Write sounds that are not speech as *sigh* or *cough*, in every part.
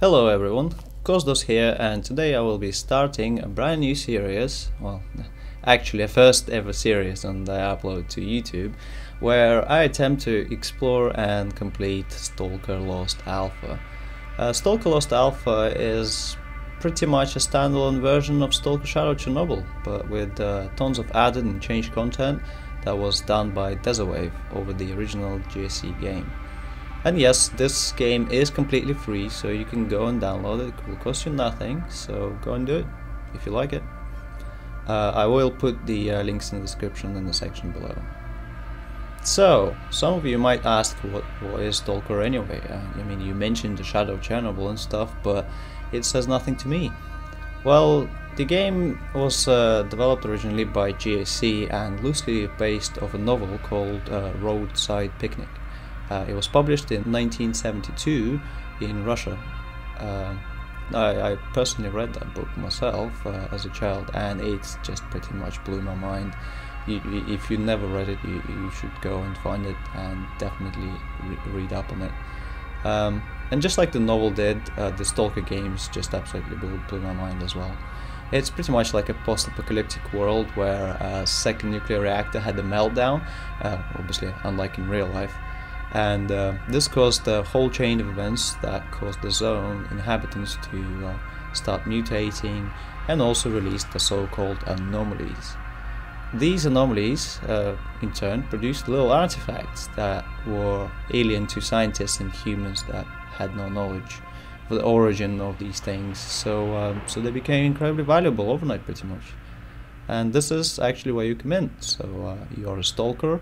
Hello everyone, Kosdos here and today I will be starting a brand new series, well actually a first ever series and I upload to YouTube where I attempt to explore and complete Stalker Lost Alpha. Uh, Stalker Lost Alpha is pretty much a standalone version of Stalker Shadow Chernobyl but with uh, tons of added and changed content that was done by Dezowave over the original GSC game. And yes, this game is completely free, so you can go and download it. It will cost you nothing, so go and do it if you like it. Uh, I will put the uh, links in the description in the section below. So, some of you might ask what, what is Stalker anyway? Uh, I mean, you mentioned the Shadow Chernobyl and stuff, but it says nothing to me. Well, the game was uh, developed originally by GSC and loosely based off a novel called uh, Roadside Picnic. Uh, it was published in 1972 in Russia. Uh, I, I, personally read that book myself uh, as a child, and it just pretty much blew my mind. You, if you never read it, you, you, should go and find it and definitely re read up on it. Um, and just like the novel did, uh, the Stalker games just absolutely blew, blew my mind as well. It's pretty much like a post-apocalyptic world where a second nuclear reactor had a meltdown, uh, obviously unlike in real life, and uh, this caused a whole chain of events that caused the zone inhabitants to uh, start mutating and also released the so-called anomalies. These anomalies, uh, in turn, produced little artifacts that were alien to scientists and humans that had no knowledge of the origin of these things. So, um, so they became incredibly valuable overnight, pretty much. And this is actually where you come in. So uh, you're a stalker,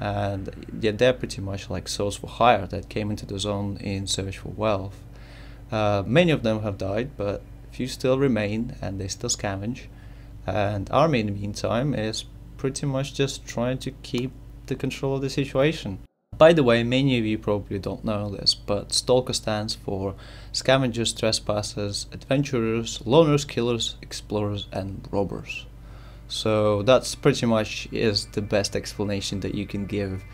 and yet they're pretty much like souls for hire that came into the zone in search for wealth. Uh, many of them have died, but few still remain and they still scavenge. And Army, in the meantime, is pretty much just trying to keep the control of the situation. By the way, many of you probably don't know this, but Stalker stands for Scavengers, Trespassers, Adventurers, Loners, Killers, Explorers, and Robbers. So that's pretty much is the best explanation that you can give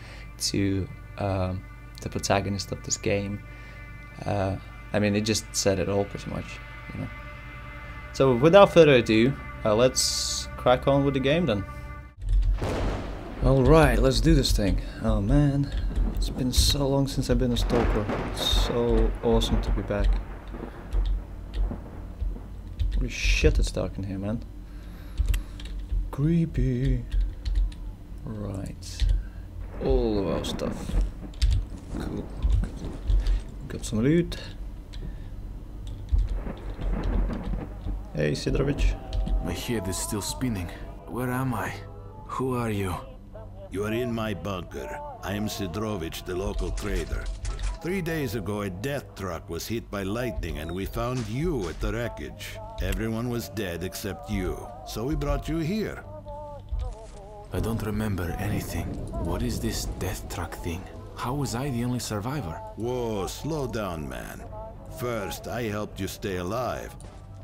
to um, the protagonist of this game. Uh, I mean, it just said it all pretty much, you know. So without further ado, uh, let's crack on with the game then. Alright, let's do this thing. Oh man, it's been so long since I've been a stalker. It's so awesome to be back. Holy shit, it's dark in here, man. Creepy. Right. All of our stuff. Cool. Got some loot. Hey, Sidorovich. My head is still spinning. Where am I? Who are you? You are in my bunker. I am Sidorovich, the local trader. Three days ago, a death truck was hit by lightning and we found you at the wreckage. Everyone was dead except you, so we brought you here. I don't remember anything. What is this death truck thing? How was I the only survivor? Whoa, slow down, man. First, I helped you stay alive.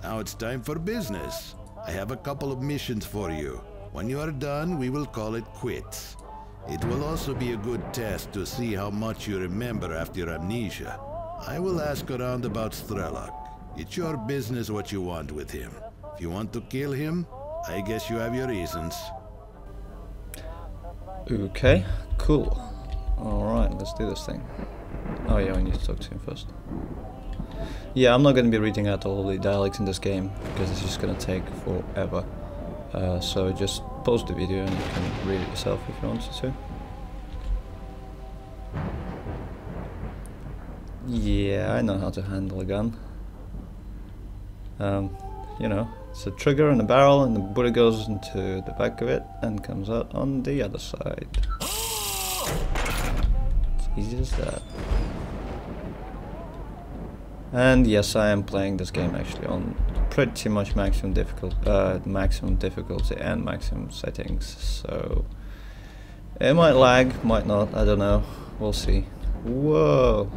Now it's time for business. I have a couple of missions for you. When you are done, we will call it quits. It will also be a good test to see how much you remember after amnesia. I will ask around about Strelok. It's your business what you want with him. If you want to kill him, I guess you have your reasons. Okay, cool. Alright, let's do this thing. Oh yeah, I need to talk to him first. Yeah, I'm not going to be reading out all the dialects in this game, because it's just going to take forever. Uh, so just pause the video and you can read it yourself if you wanted to. Yeah, I know how to handle a gun. Um, you know, it's a trigger and a barrel and the bullet goes into the back of it and comes out on the other side. It's easy as that. And yes, I am playing this game actually on pretty much maximum difficult, uh, maximum difficulty and maximum settings. So it might lag, might not. I don't know. We'll see. Whoa!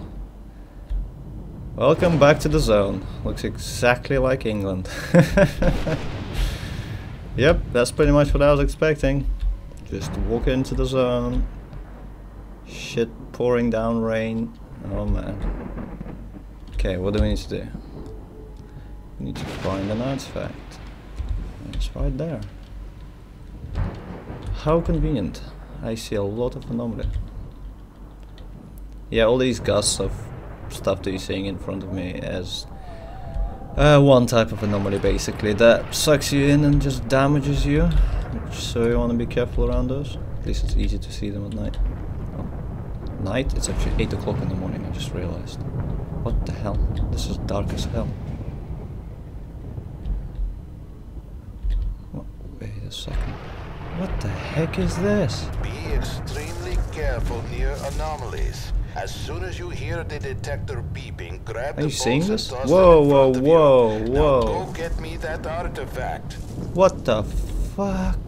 Welcome back to the zone. Looks exactly like England. *laughs* yep, that's pretty much what I was expecting. Just walk into the zone. Shit pouring down rain. Oh man. Okay, what do we need to do? We need to find an artifact. It's right there. How convenient. I see a lot of anomaly. Yeah, all these gusts of stuff that you're seeing in front of me as uh, one type of anomaly basically that sucks you in and just damages you. So you want to be careful around those. At least it's easy to see them at night. Oh. Night? It's actually 8 o'clock in the morning, I just realized. What the hell? This is dark as hell. Wait a second. What the heck is this? Be extremely careful near anomalies. As soon as you hear the detector beeping, grab Are you seeing this? Whoa, whoa, front of you. whoa, whoa. go get me that artifact. What the fuck?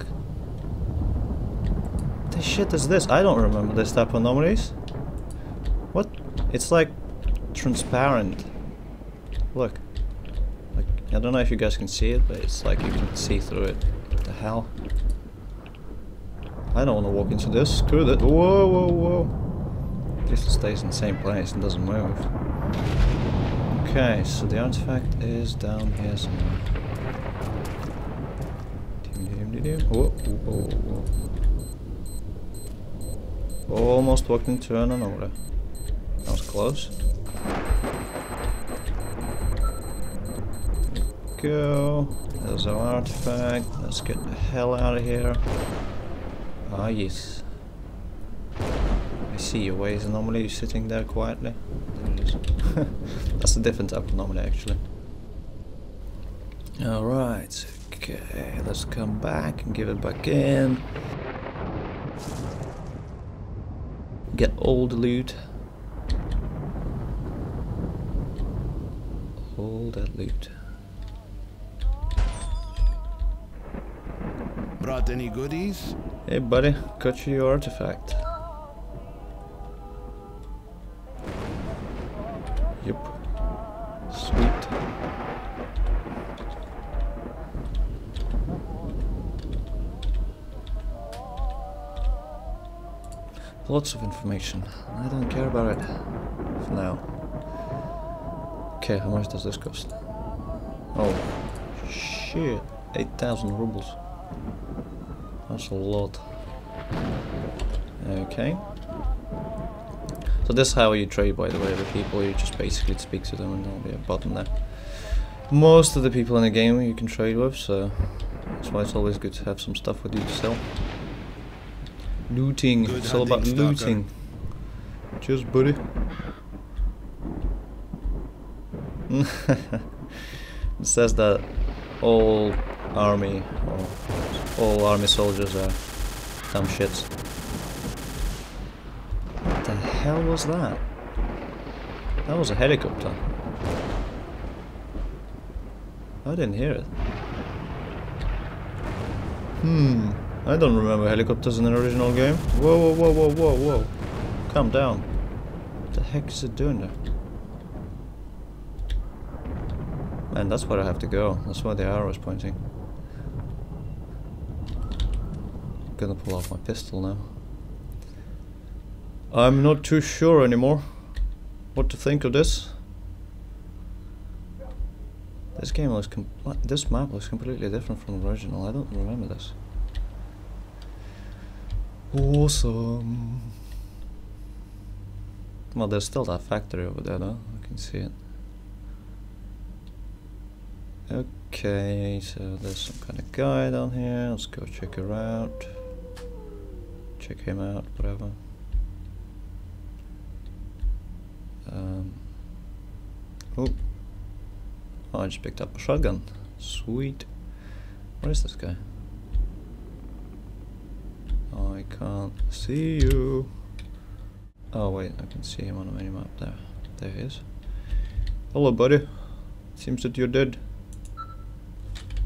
The shit is this? I don't remember this type of anomalies. What? It's like transparent. Look. Like I don't know if you guys can see it, but it's like you can see through it. What the hell? I don't want to walk into this. Screw that. Whoa, whoa, whoa. It stays in the same place and doesn't move. Okay, so the artifact is down here somewhere. Almost walked into an anomaly. That was close. Go. There's our artifact. Let's get the hell out of here. Ah, yes. See your ways anomaly. You're sitting there quietly. There it is. That's a different type of anomaly, actually. Alright, okay, let's come back and give it back in. Get all the loot. All that loot. Brought any goodies? Hey buddy, got you your artifact. Lots of information. I don't care about it for now. Okay, how much does this cost? Oh, shit. 8,000 rubles. That's a lot. Okay. So this is how you trade, by the way, with people. You just basically speak to them and there'll be a button there. Most of the people in the game you can trade with, so that's why it's always good to have some stuff with you to sell. Looting. Good it's all about stalker. looting. Cheers, buddy. *laughs* it says that all army or all army soldiers are dumb shits. What the hell was that? That was a helicopter. I didn't hear it. Hmm. I don't remember helicopters in the original game. Whoa, whoa, whoa, whoa, whoa, whoa. Calm down. What the heck is it doing there? Man, that's where I have to go. That's where the arrow is pointing. gonna pull out my pistol now. I'm not too sure anymore what to think of this. This game looks this map looks completely different from the original. I don't remember this. Awesome. Well, there's still that factory over there, though. I can see it. Okay, so there's some kind of guy down here. Let's go check her out. Check him out, whatever. Um, oh. oh, I just picked up a shotgun. Sweet. Where is this guy? I can't see you. Oh wait, I can see him on the minimap there. There he is. Hello buddy. Seems that you're dead.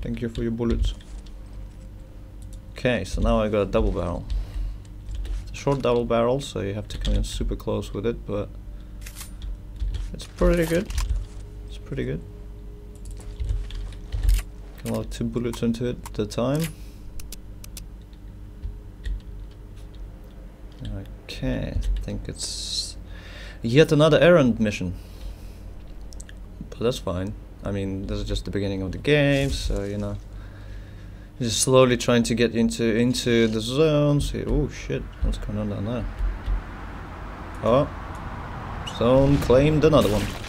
Thank you for your bullets. Okay, so now I got a double barrel. It's a short double barrel, so you have to come in super close with it, but it's pretty good. It's pretty good. Can load two bullets into it at a time. Okay, I think it's yet another errand mission. but that's fine. I mean, this is just the beginning of the game, so you know. Just slowly trying to get into into the zone. See, oh shit, what's going on down there? Oh, zone claimed another one.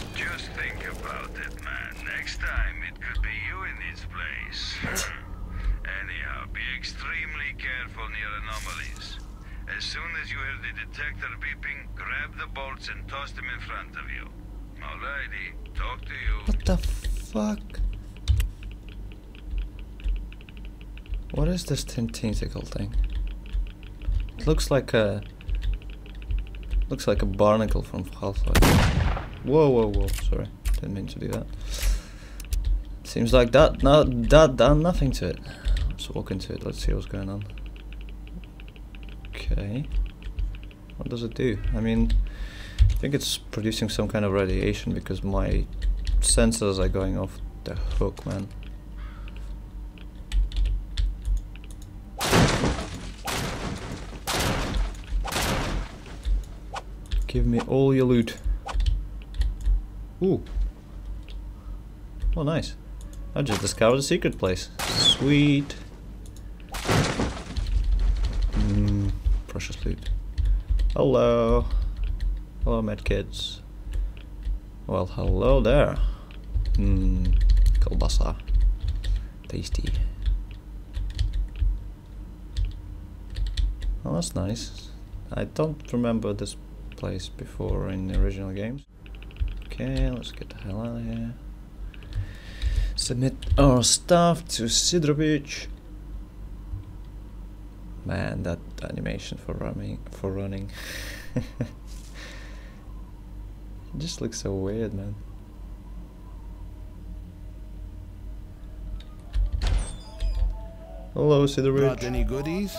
Them in front of you. Alrighty, talk to you. What the fuck? What is this tentacle thing? It looks like a looks like a barnacle from Half-Life. Whoa, whoa, whoa! Sorry, didn't mean to do that. Seems like that not that done nothing to it. Let's walk into it. Let's see what's going on. Okay. What does it do? I mean, I think it's producing some kind of radiation because my sensors are going off the hook, man. Give me all your loot. Ooh. Oh, nice. I just discovered a secret place. Sweet. Mmm, precious loot. Hello. Hello, medkits. Well, hello there. Mmm, kielbasa. Tasty. Oh, that's nice. I don't remember this place before in the original games. Okay, let's get the hell out of here. Submit our stuff to Sidorovich. Man, that animation for running for running. *laughs* it just looks so weird, man. Hello, Brought Sidorovich. any goodies?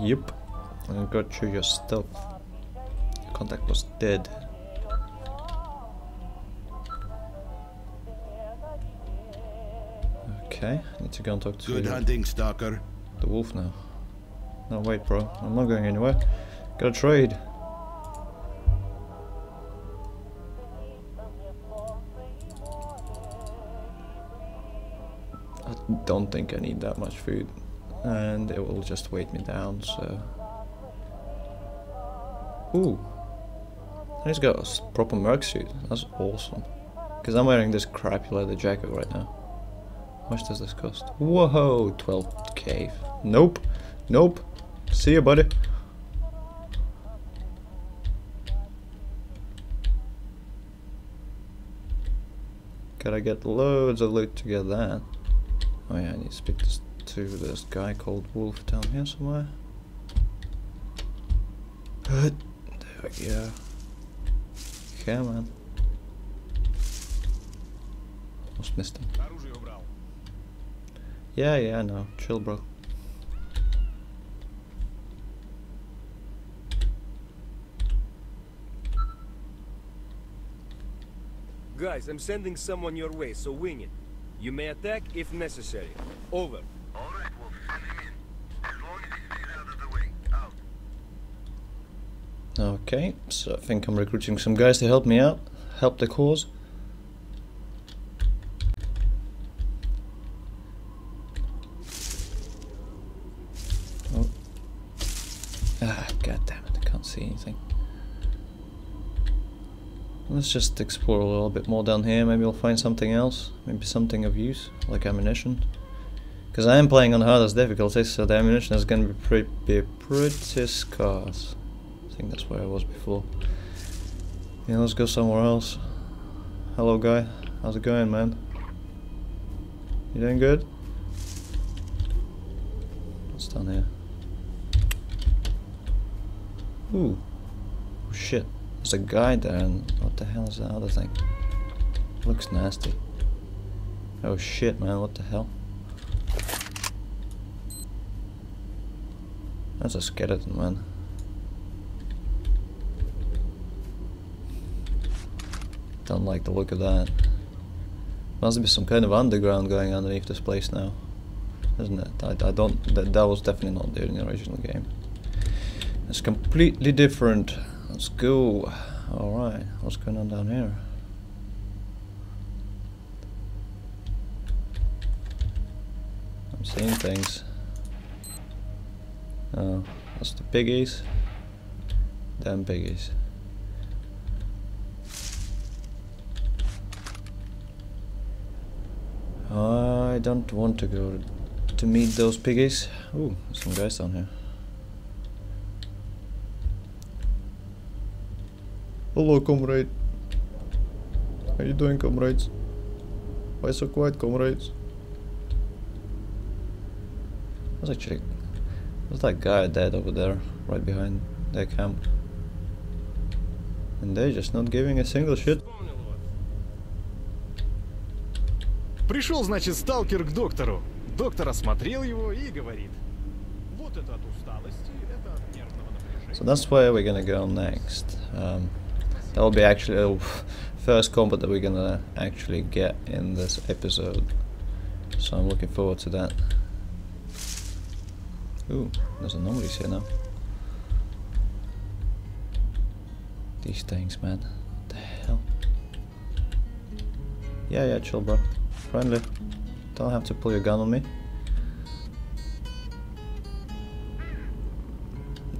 Yep. I got you your stuff. Contact was dead. Okay, need to go and talk to Good hunting, stalker. the wolf now. No, wait, bro. I'm not going anywhere. Gotta trade. Don't think I need that much food. And it will just weight me down, so... Ooh. he's got a proper merc suit. That's awesome. Because I'm wearing this crappy leather jacket right now. How much does this cost? Whoa, 12k. Nope. Nope. See you, buddy. Gotta get loads of loot to get that. Oh yeah, I need to speak to this guy called Wolf down here somewhere. Good. There we go. Come on. Almost missed him. Yeah, yeah, I know. Chill, bro. Guys, I'm sending someone your way, so wing it. You may attack if necessary. Over. Alright, Wolf, send him in. As long as he stays out of the way. Out. Okay, so I think I'm recruiting some guys to help me out, help the cause. Oh. Ah, god damn it, I can't see anything. Let's just explore a little bit more down here, maybe we'll find something else, maybe something of use, like ammunition. Because I am playing on hardest difficulty, so the ammunition is gonna be, pre be pretty scarce. I think that's where I was before. Yeah, let's go somewhere else. Hello, guy. How's it going, man? You doing good? What's down here? Ooh. Oh, shit. There's a guy there, and what the hell is that other thing? Looks nasty. Oh shit, man, what the hell? That's a skeleton, man. Don't like the look of that. Must be some kind of underground going underneath this place now, isn't it? I, I don't. That, that was definitely not there in the original game. It's completely different. Let's go. Alright, what's going on down here? I'm seeing things. Oh, that's the piggies. Damn piggies. I don't want to go to meet those piggies. Oh, some guys down here. Hello, comrade. How you doing, comrades? Why so quiet, comrades? Was actually was that guy dead over there, right behind their camp? And they're just not giving a single shit. Пришел, значит, сталкер к доктору. Доктор осмотрел его и говорит. Вот это от усталости, это от нервного напряжения. So that's where we're gonna go next. Um, that will be actually the first combat that we're gonna actually get in this episode. So I'm looking forward to that. Ooh, there's anomalies here now. These things, man. What the hell? Yeah, yeah, chill, bro. Friendly. Don't have to pull your gun on me.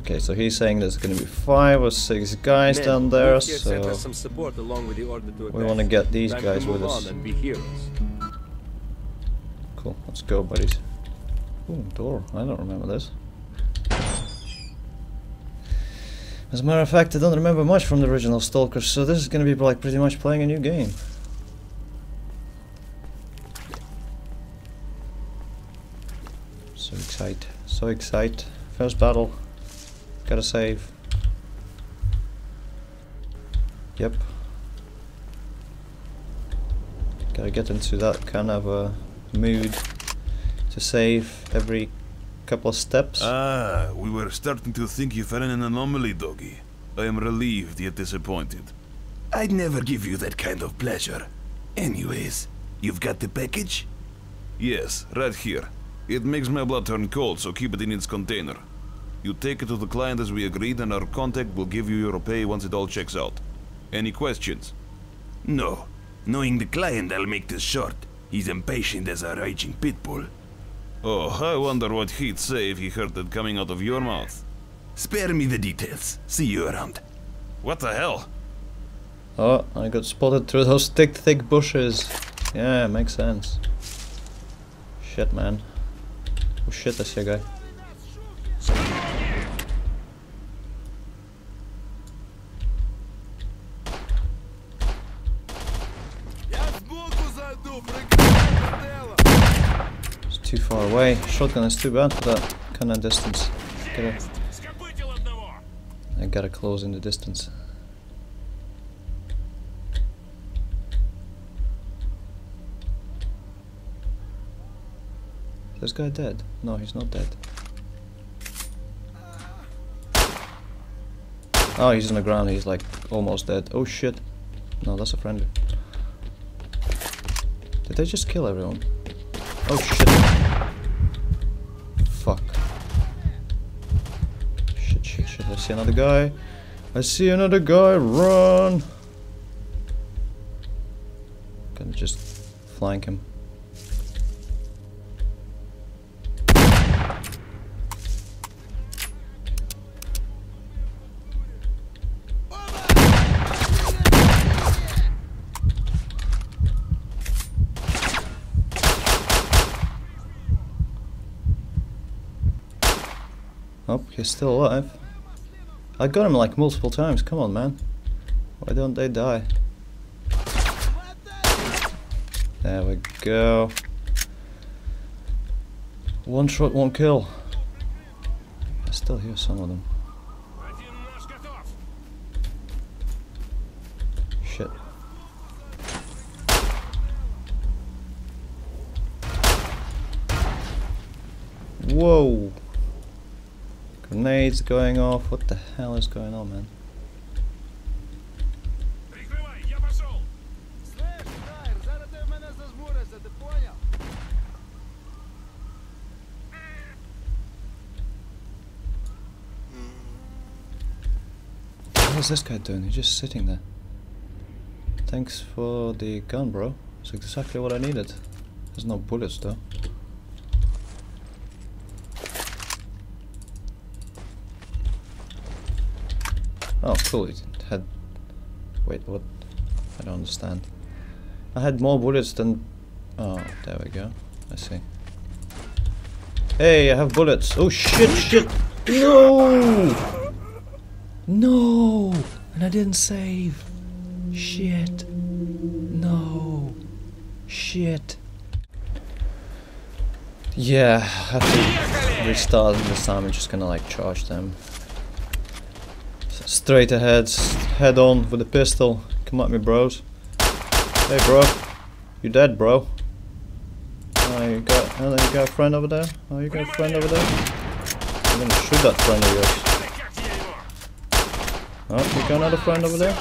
Okay, so he's saying there's gonna be five or six guys Men, down there, move here, send so some support along with the order to we want to get these Time guys with us. on and be heroes. Cool, let's go, buddies. Ooh, door. I don't remember this. As a matter of fact, I don't remember much from the original Stalkers, so this is gonna be like pretty much playing a new game. So excited, so excited. First battle. Gotta save. Yep. Gotta get into that kind of a mood to save every couple of steps. Ah, we were starting to think you fell in an anomaly, doggy. I am relieved yet disappointed. I'd never give you that kind of pleasure. Anyways, you've got the package? Yes, right here. It makes my blood turn cold, so keep it in its container. You take it to the client as we agreed, and our contact will give you your pay once it all checks out. Any questions? No. Knowing the client, I'll make this short. He's impatient as a raging pit bull. Oh, I wonder what he'd say if he heard that coming out of your mouth. Spare me the details. See you around. What the hell? Oh, I got spotted through those thick, thick bushes. Yeah, makes sense. Shit, man. Oh shit, I see a guy. It's too far away. Shotgun is too bad for that kind of distance. I gotta close in the distance. This guy dead? No, he's not dead. Oh, he's on the ground. He's like almost dead. Oh shit. No, that's a friendly. Did they just kill everyone? Oh shit. Fuck. Shit, shit, shit. I see another guy. I see another guy. Run! Gonna just flank him. Still alive. I got him like multiple times. Come on, man. Why don't they die? There we go. One shot, one kill. I still hear some of them. Shit. Whoa! Grenades going off. What the hell is going on, man? What is this guy doing? He's just sitting there. Thanks for the gun, bro. It's exactly what I needed. There's no bullets, though. Oh, cool. It had. Wait, what? I don't understand. I had more bullets than. Oh, there we go. I see. Hey, I have bullets. Oh shit, shit! No! No! And I didn't save. Shit. No. Shit. Yeah, I have to restart this time. I'm just gonna like charge them. Straight ahead, head on with a pistol. Come at me, bros. Hey, bro. You dead, bro. Oh, you got, oh, you got a friend over there? Oh, you got a friend over there? I'm gonna shoot that friend of yours. Oh, you got another friend over there?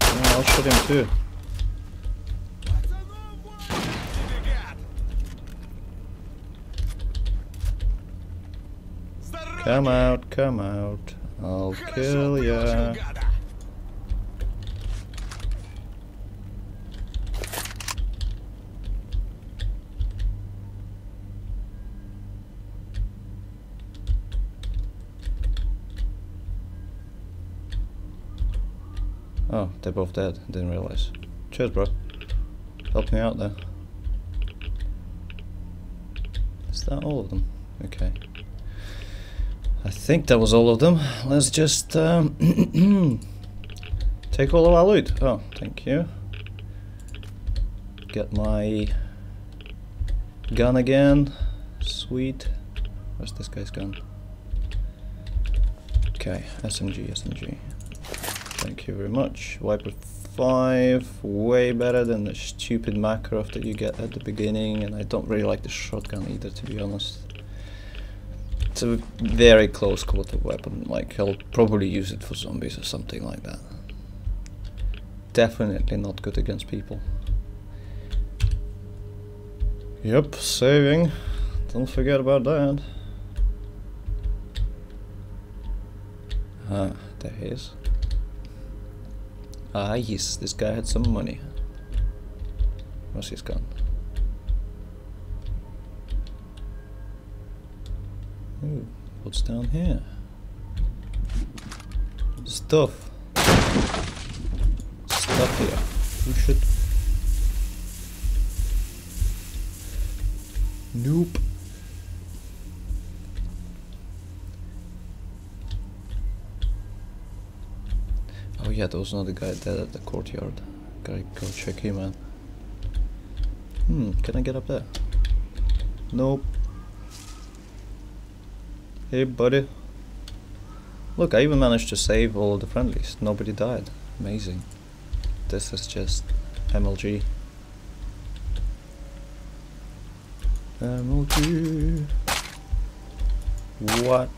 I'll shoot him too. Come out, come out. I'll kill ya. Oh, they're both dead. Didn't realize. Cheers, bro. Help me out there. Is that all of them? Okay. I think that was all of them. Let's just um, *clears throat* take all of our loot. Oh, thank you. Get my gun again. Sweet. Where's this guy's gun? Okay, SMG, SMG. Thank you very much. Viper 5, way better than the stupid Makarov that you get at the beginning, and I don't really like the shotgun either, to be honest. It's a very close quarter weapon, like he'll probably use it for zombies or something like that. Definitely not good against people. Yep, saving. Don't forget about that. Ah, there he is. Ah, yes, this guy had some money. Where's his gun? Ooh, what's down here? Stuff. Stuff here. Oh shit. Nope. Oh yeah, there was another guy dead at the courtyard. Gotta go check him out. Hmm, can I get up there? Nope. Hey buddy. Look, I even managed to save all the friendlies. Nobody died. Amazing. This is just MLG. MLG. What?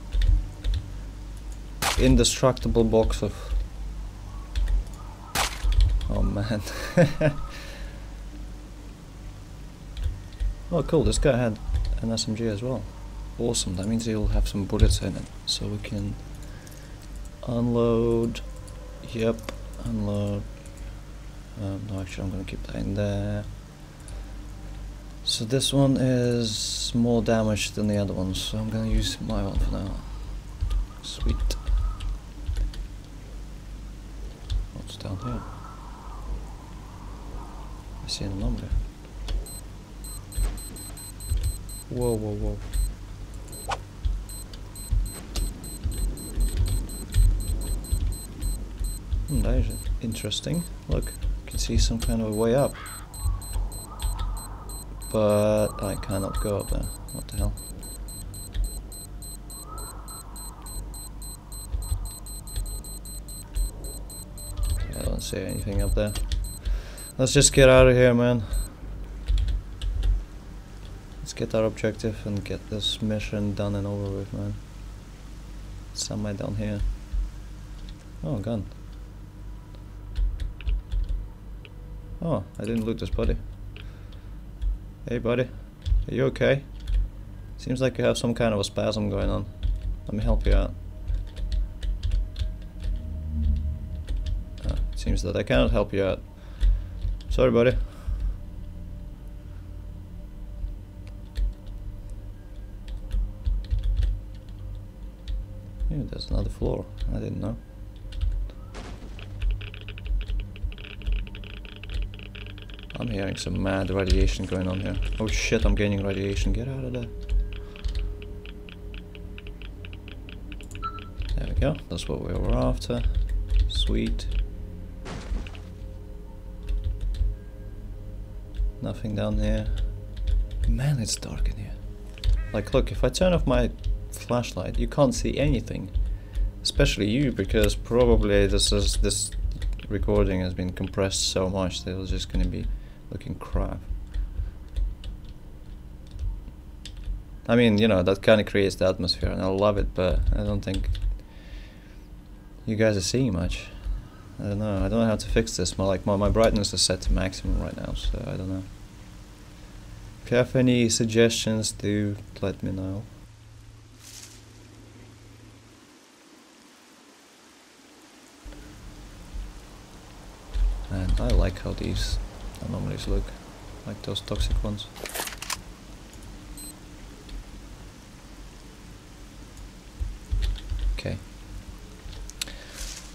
Indestructible box of Oh man. *laughs* oh cool, this guy had an SMG as well. Awesome, that means he'll have some bullets in it. So we can unload. Yep, unload. Um, no, actually I'm gonna keep that in there. So this one is more damage than the other one, so I'm gonna use my one for now. Sweet. What's down here? I see an anomaly. Whoa, whoa, whoa. Hmm, that is interesting. Look, you can see some kind of a way up. But I cannot go up there. What the hell? I don't see anything up there. Let's just get out of here, man. Let's get our objective and get this mission done and over with, man. Somewhere down here. Oh, gun. Oh, I didn't loot this buddy. Hey buddy, are you okay? Seems like you have some kind of a spasm going on. Let me help you out. Ah, seems that I cannot help you out. Sorry buddy. Yeah, there's another floor. I didn't know. I'm hearing some mad radiation going on here. Oh shit, I'm gaining radiation. Get out of there. There we go. That's what we were after. Sweet. Nothing down here. Man, it's dark in here. Like, look, if I turn off my flashlight, you can't see anything. Especially you, because probably this is this recording has been compressed so much that it's just gonna be looking crap. I mean, you know, that kind of creates the atmosphere, and I love it, but I don't think you guys are seeing much. I don't know. I don't know how to fix this. My like my, my brightness is set to maximum right now, so I don't know. If you have any suggestions, do let me know. And I like how these anomalies look, like those toxic ones. Okay.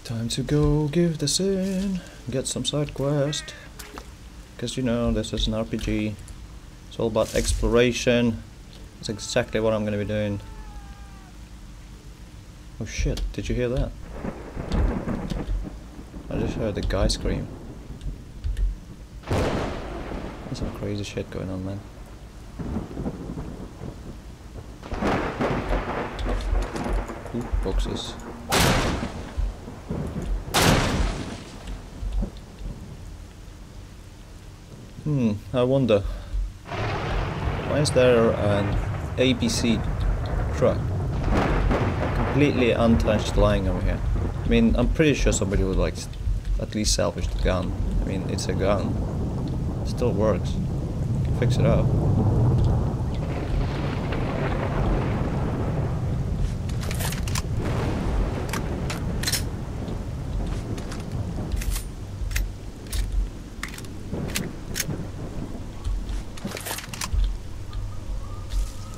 Time to go give this in, get some side quest. Because you know, this is an RPG. It's all about exploration. That's exactly what I'm going to be doing. Oh shit, did you hear that? I just heard the guy scream. There's some crazy shit going on, man. Ooh, boxes. Hmm, I wonder. Why is there an ABC truck completely untouched lying over here? I mean, I'm pretty sure somebody would like at least salvage the gun. I mean, it's a gun. Still works. Fix it up.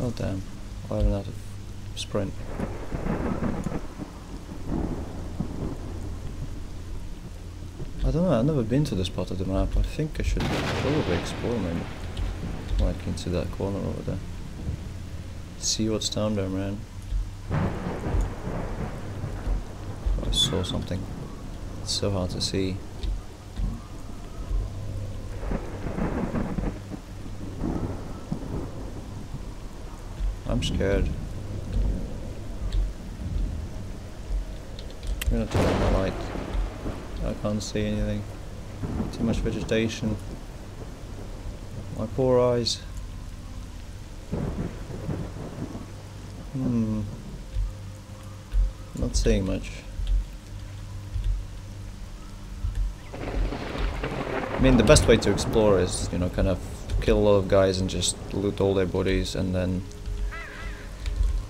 Oh damn, I ran out of sprint. I don't know, I've never been to this part of the map. I think I should probably explore maybe. Like into that corner over there. See what's down there, man. Oh, I saw something. It's so hard to see. I'm scared. I'm gonna turn on my light. I can't see anything. Too much vegetation. My poor eyes. Hmm. Not seeing much. I mean, the best way to explore is, you know, kind of kill a lot of guys and just loot all their bodies and then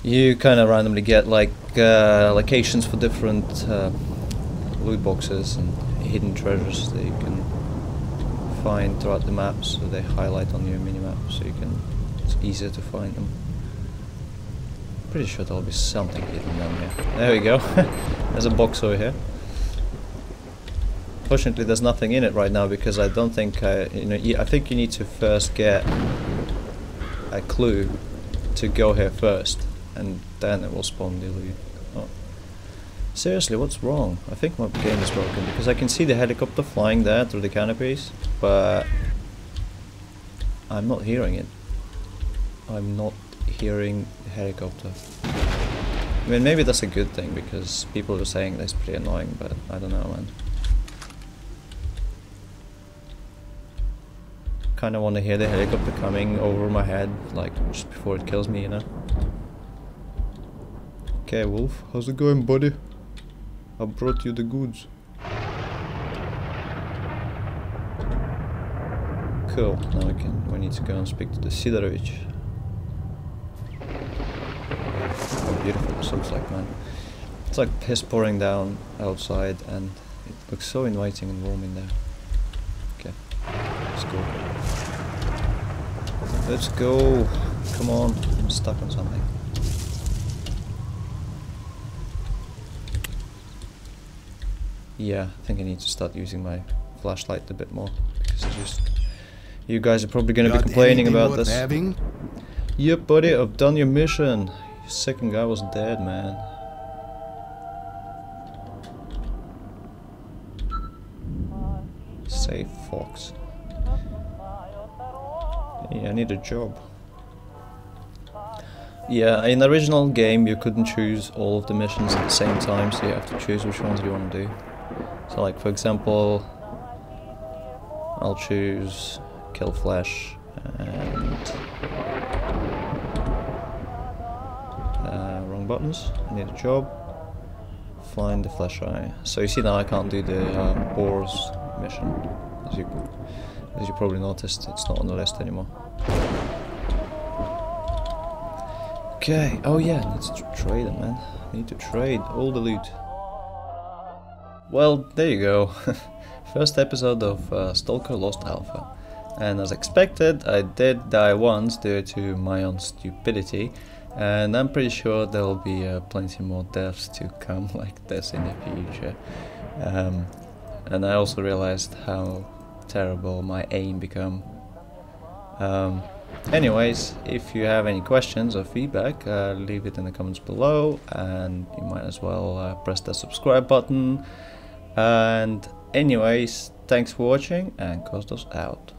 you kind of randomly get like uh, locations for different uh, loot boxes and hidden treasures that you can find throughout the map so they highlight on your minimap so you can it's easier to find them. Pretty sure there'll be something hidden down here. There we go. *laughs* There's a box over here. Fortunately there's nothing in it right now because I don't think I you know I think you need to first get a clue to go here first and then it will spawn the loot. Seriously, what's wrong? I think my game is broken because I can see the helicopter flying there through the canopies, but I'm not hearing it. I'm not hearing the helicopter. I mean, maybe that's a good thing because people are saying that's pretty annoying, but I don't know, man. Kind of want to hear the helicopter coming over my head, like just before it kills me, you know. Okay, Wolf, how's it going, buddy? I brought you the goods. Cool, now we can, we need to go and speak to the Sidorovich. How beautiful this looks like, man. It's like piss pouring down outside and it looks so inviting and warm in there. Okay, let's go. Let's go! Come on, I'm stuck on something. Yeah, I think I need to start using my flashlight a bit more because it's just you guys are probably gonna be complaining about this. Having? Yep, buddy, I've done your mission. Your second guy was dead, man. Save Fox. Yeah, I need a job. Yeah, in the original game you couldn't choose all of the missions at the same time, so you have to choose which ones you want to do. So like for example, I'll choose Kill Flash and uh, wrong buttons. I need a job. Find the flash eye. So you see now I can't do the um, Boars mission, as you as you probably noticed. It's not on the list anymore. Okay. Oh yeah, to trade it, man. I need to trade all the loot. Well, there you go. *laughs* First episode of uh, Stalker Lost Alpha. And as expected, I did die once due to my own stupidity. And I'm pretty sure there will be uh, plenty more deaths to come *laughs* like this in the future. Um, and I also realized how terrible my aim become. Um, anyways, if you have any questions or feedback, uh, leave it in the comments below, and you might as well uh, press the subscribe button. And anyways, thanks for watching, and Kosdos out.